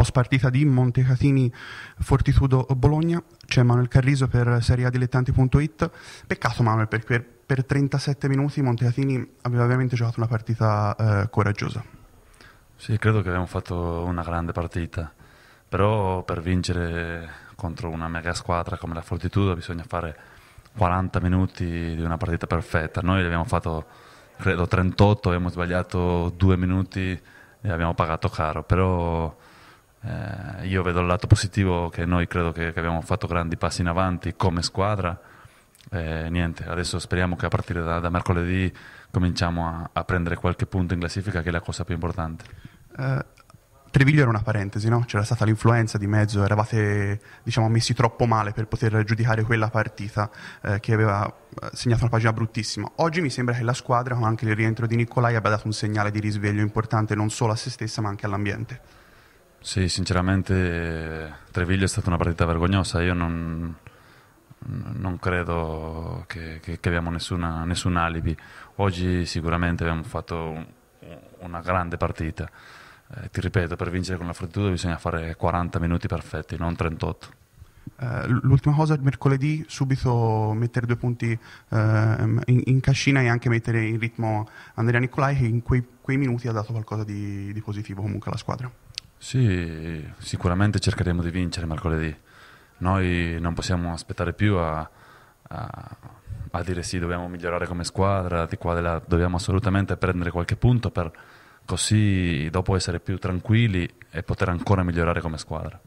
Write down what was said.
post partita di Montecatini Fortitudo Bologna. C'è Manuel Carriso per seriadilettanti.it. Peccato Manuel perché per, per 37 minuti Montecatini aveva veramente giocato una partita eh, coraggiosa. Sì, credo che abbiamo fatto una grande partita, però per vincere contro una mega squadra come la Fortitudo bisogna fare 40 minuti di una partita perfetta. Noi abbiamo fatto, credo, 38, abbiamo sbagliato due minuti e abbiamo pagato caro, però eh, io vedo il lato positivo che noi credo che, che abbiamo fatto grandi passi in avanti come squadra. Eh, niente, adesso speriamo che a partire da, da mercoledì cominciamo a, a, prendere qualche punto in classifica che è la cosa più importante. Uh, Treviglio era una parentesi, no? C'era stata l'influenza di mezzo, eravate diciamo, messi troppo male per poter giudicare quella partita eh, che aveva eh, segnato una pagina bruttissima. Oggi mi sembra che la squadra, con anche il rientro di Nicolai, abbia dato un segnale di risveglio importante non solo a se stessa ma anche all'ambiente. Sì, sinceramente Treviglio è stata una partita vergognosa, io non, non credo che, che, che abbiamo nessuna, nessun alibi. Oggi sicuramente abbiamo fatto una grande partita eh, ti ripeto, per vincere con la Fortitudo bisogna fare 40 minuti perfetti, non 38. Uh, l'ultima cosa, mercoledì subito mettere due punti uh, in, in, cascina e anche mettere in ritmo Andrea Nicolai che in quei, quei minuti ha dato qualcosa di, di, positivo comunque alla squadra. Sì, sicuramente cercheremo di vincere mercoledì. Noi non possiamo aspettare più a, a, a dire sì, dobbiamo migliorare come squadra, di qua di dobbiamo assolutamente prendere qualche punto per così dopo essere più tranquilli e poter ancora migliorare come squadra.